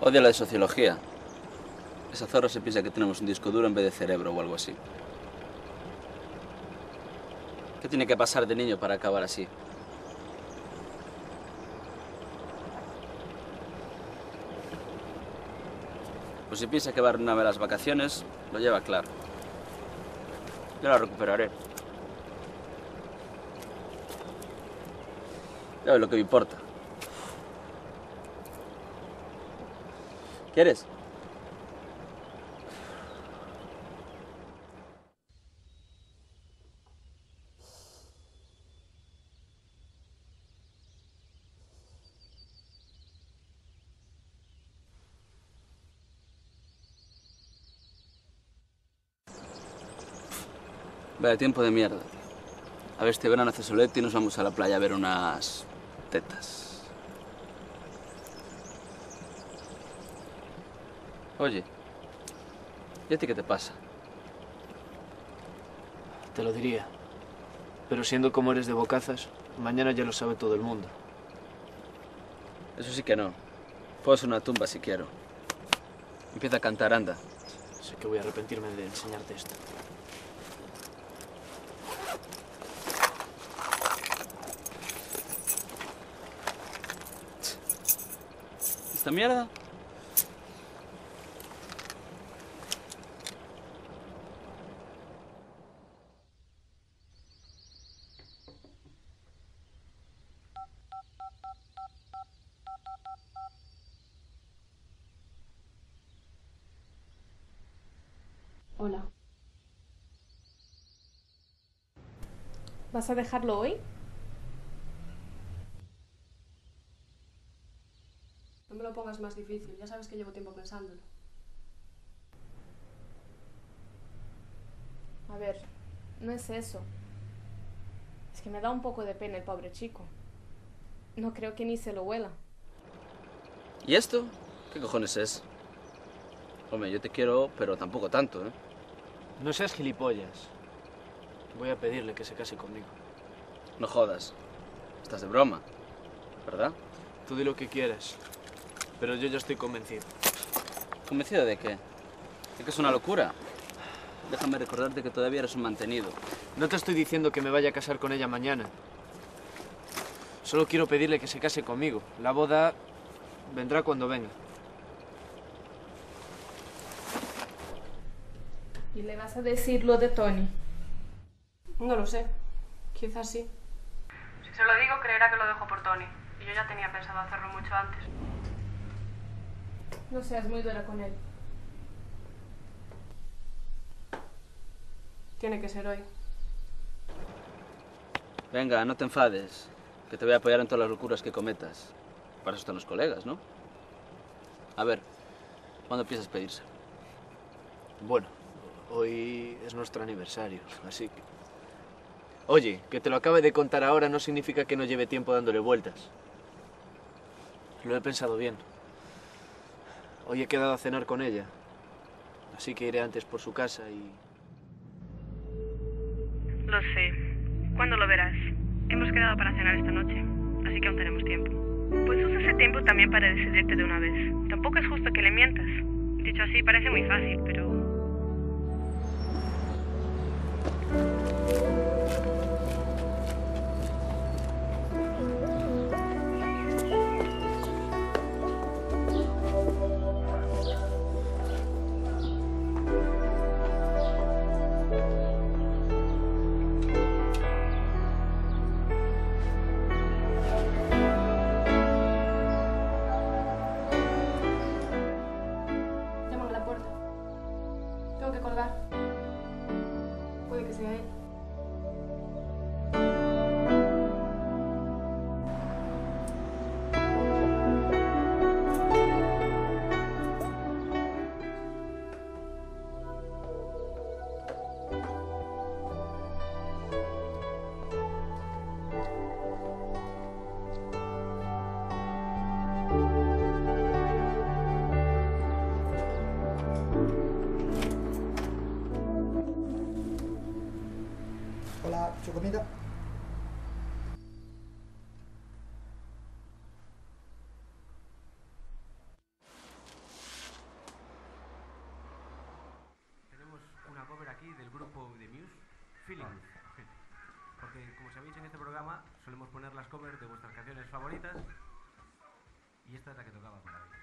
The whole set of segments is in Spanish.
Odia la de sociología. Esa zorra se piensa que tenemos un disco duro en vez de cerebro o algo así. ¿Qué tiene que pasar de niño para acabar así? Pues si piensa que va a arruinarme las vacaciones, lo lleva claro. Yo la recuperaré. Ya ves lo que me importa. ¿Quieres? Vaya tiempo de mierda. A ver, este verano hace solete y nos vamos a la playa a ver unas tetas. Oye, ¿y a ti qué te pasa? Te lo diría. Pero siendo como eres de bocazas, mañana ya lo sabe todo el mundo. Eso sí que no. Puedo una tumba si quiero. Empieza a cantar, anda. Sé que voy a arrepentirme de enseñarte esto. ¿Esta mierda? Hola. ¿Vas a dejarlo hoy? No me lo pongas más difícil, ya sabes que llevo tiempo pensándolo. A ver, no es eso. Es que me da un poco de pena el pobre chico. No creo que ni se lo huela. ¿Y esto? ¿Qué cojones es? Hombre, yo te quiero, pero tampoco tanto, ¿eh? No seas gilipollas. Voy a pedirle que se case conmigo. No jodas. Estás de broma, ¿verdad? Tú di lo que quieras. Pero yo ya estoy convencido. ¿Convencido de qué? ¿De que es una locura? Déjame recordarte que todavía eres un mantenido. No te estoy diciendo que me vaya a casar con ella mañana. Solo quiero pedirle que se case conmigo. La boda vendrá cuando venga. ¿Y le vas a decir lo de Tony? No lo sé. Quizás sí. Si se lo digo, creerá que lo dejo por Tony. Y yo ya tenía pensado hacerlo mucho antes. No seas muy dura con él. Tiene que ser hoy. Venga, no te enfades. Que te voy a apoyar en todas las locuras que cometas. Para eso están los colegas, ¿no? A ver, ¿cuándo piensas pedirse? Bueno, hoy es nuestro aniversario, así que... Oye, que te lo acabe de contar ahora no significa que no lleve tiempo dándole vueltas. Lo he pensado bien. Hoy he quedado a cenar con ella. Así que iré antes por su casa y... Lo sé. ¿Cuándo lo verás? Hemos quedado para cenar esta noche, así que aún tenemos tiempo. Pues usa ese tiempo también para decidirte de una vez. Tampoco es justo que le mientas. Dicho así, parece muy fácil, pero... Bye. Tenemos una cover aquí del grupo de Muse, Feeling. Porque, como sabéis, en este programa solemos poner las covers de vuestras canciones favoritas. Y esta es la que tocaba para hoy.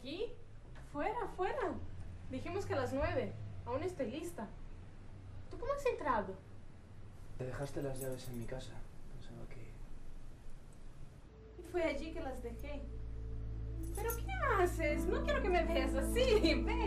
Aquí? Fuera, fuera. Dijimos que a las nueve. Aún estoy lista. ¿Tú cómo has entrado? Te dejaste las llaves en mi casa. Pensaba que... Y fue allí que las dejé. ¿Pero qué haces? No quiero que me veas así. Vete.